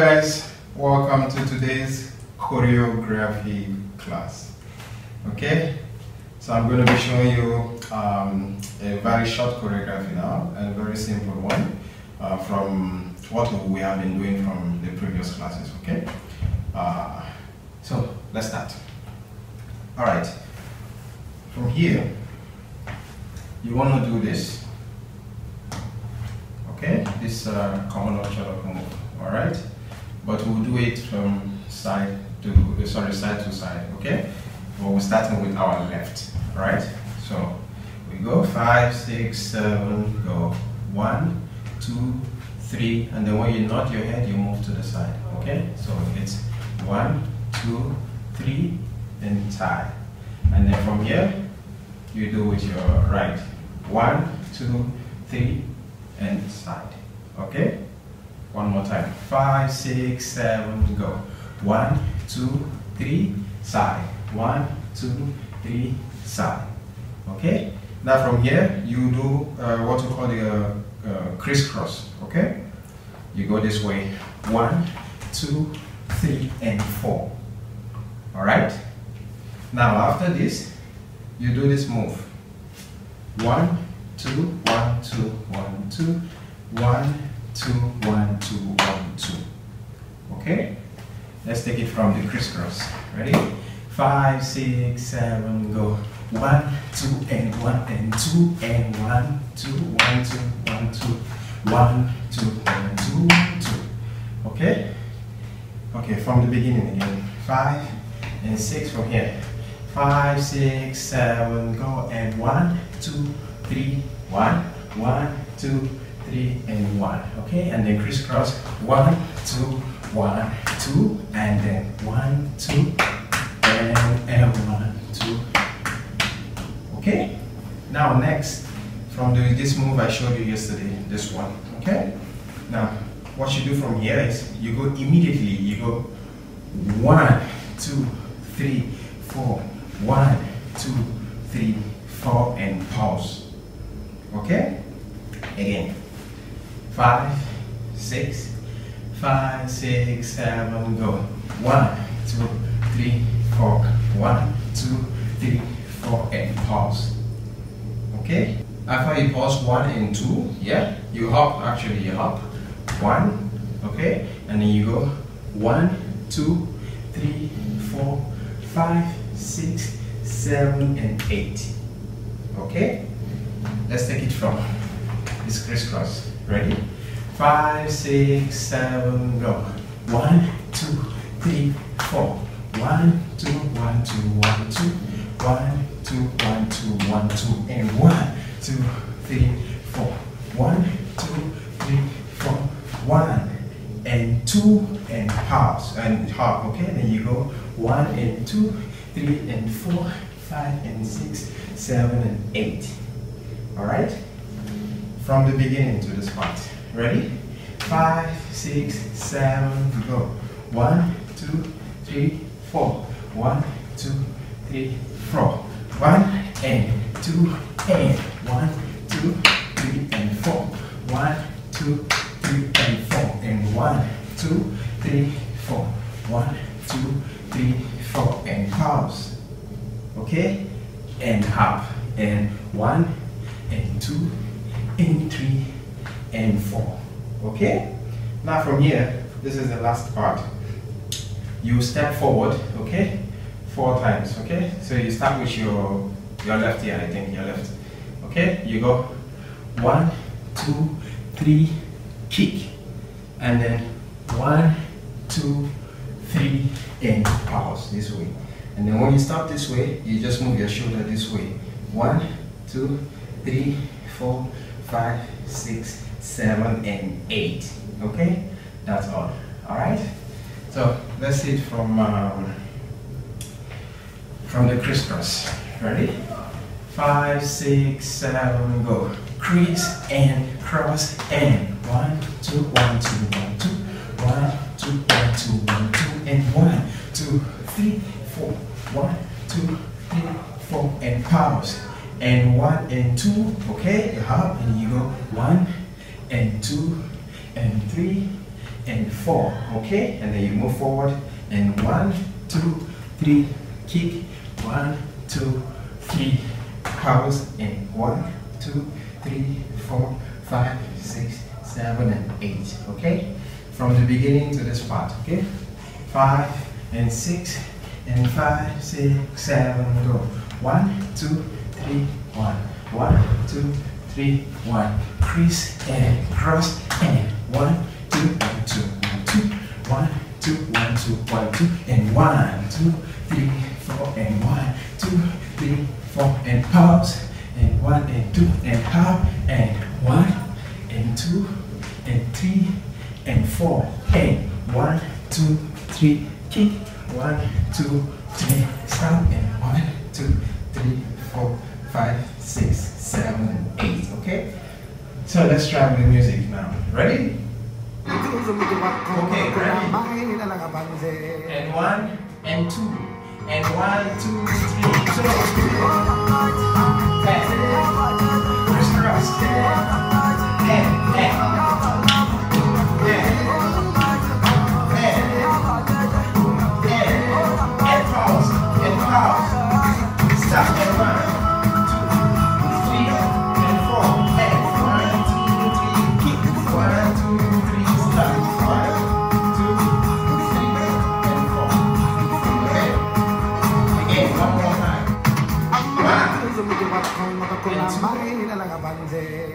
Guys, welcome to today's choreography class. Okay, so I'm going to be showing you um, a very short choreography now, a very simple one uh, from what we have been doing from the previous classes. Okay, uh, so let's start. All right, from here, you want to do this. Okay, this uh, common Ocholoka move. All right, but we'll do it from side to uh, sorry side to side. Okay, but we're starting with our left. right so we go five, six, seven, go one, two, three, and then when you nod your head, you move to the side. Okay, so it's one, two, three, then tie, and then from here you do with your right. One, two, three, and side. Okay? One more time. Five, six, seven, go. One, two, three, side. One, two, three, side. Okay? Now from here, you do uh, what we call the uh, uh, crisscross. Okay? You go this way. One, two, three, and four. Alright? Now after this, you do this move. One, two, one, two, one, two, one, two, one, two, one, two. Okay? Let's take it from the crisscross. Ready? Five, six, seven, go. One, two, and one, and two, and one, two, one, two, one, two, one, two, one, two, two. Okay? Okay, from the beginning again. Five and six from here. Five, six, seven, go, and one, two, three, one, one, two, three, and one. Okay, and then crisscross. One, two, one, two, and then one, two, and, and one, two. Okay. Now next, from the, this move I showed you yesterday, this one. Okay. Now, what you do from here is you go immediately. You go one, two, three, four, one, two, three, four, and pause. Okay? Again. Five, six, five, six, seven, go. One, two, three, four. One, two, three, four, and pause. Okay? After you pause one and two, yeah, you hop, actually you hop. One, okay? And then you go one, two, three, four, five, six, seven, and eight. Okay? Let's take it from this crisscross. Ready? Five, six, seven, go. One, two, three, four. One, two, one, two, one, two. One, two, one, two, one, two. And one, two, three, four. One, two, three, four. One and two and halves and half. Okay, then you go one and two, three and four, five and six, seven and eight. All right? From the beginning to the part. Ready? Five, six, seven, go. One, two, three, four. One, two, three, four. One and two and one, two, three and four. One, two, three and four. And one, two, three, four. One, two, three, four. And pause. Okay? And hop. And one, and two, and three, and four. Okay? Now from here, this is the last part. You step forward, okay? Four times, okay? So you start with your your left here, I think, your left. Okay? You go one, two, three, kick. And then one, two, three, and pause this way. And then when you start this way, you just move your shoulder this way. One, two, three, four, five, six, seven, and eight. Okay? That's all. Alright? So let's it from um, from the crisscross. Ready? Five, six, seven, go. Crease and cross and one, two, one, two, one, two, one, two, one, two, one, two, and one, two, three, four, one, two, three, four, and pause. And one and two, okay? You hop and you go one and two and three and four. Okay, and then you move forward and one, two, three, kick, one, two, three, pause, and one, two, three, four, five, six, seven, and eight. Okay, from the beginning to this part. Okay, five and six and five, six, seven, go. One, two, three, one. One, two, three, one. Crease and cross and one, two, one, two, one, two, one, two, one, two, one, two, and one, two, three, four, and one, two, three, four, and pause, and one, and two, and pop, and one, and two, and three, and four, and one, two, three, kick, one, two, three, stop, and one, two, three, four, five, six, seven, eight. Okay? So let's try with the music now. Ready? Okay, ready? And one, and two, and one, two, three, two. Back.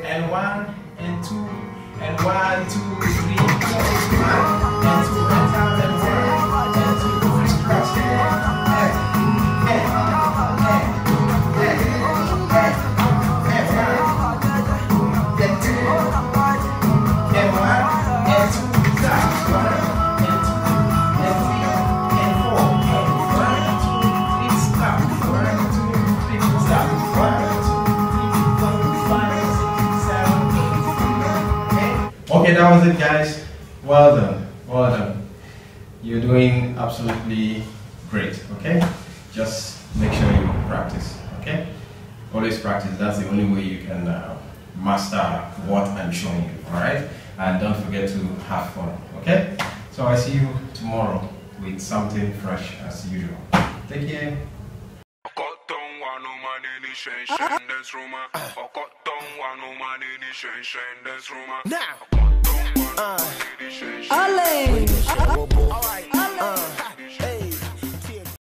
And one, and two, and one, two, three, four. And two, and down, and one, that was it, guys. Well done. Well done. You're doing absolutely great. Okay, just make sure you practice. Okay, always practice. That's the only way you can uh, master what I'm showing you. All right, and don't forget to have fun. Okay, so I see you tomorrow with something fresh as usual. Take care. Now, uh. uh. All right.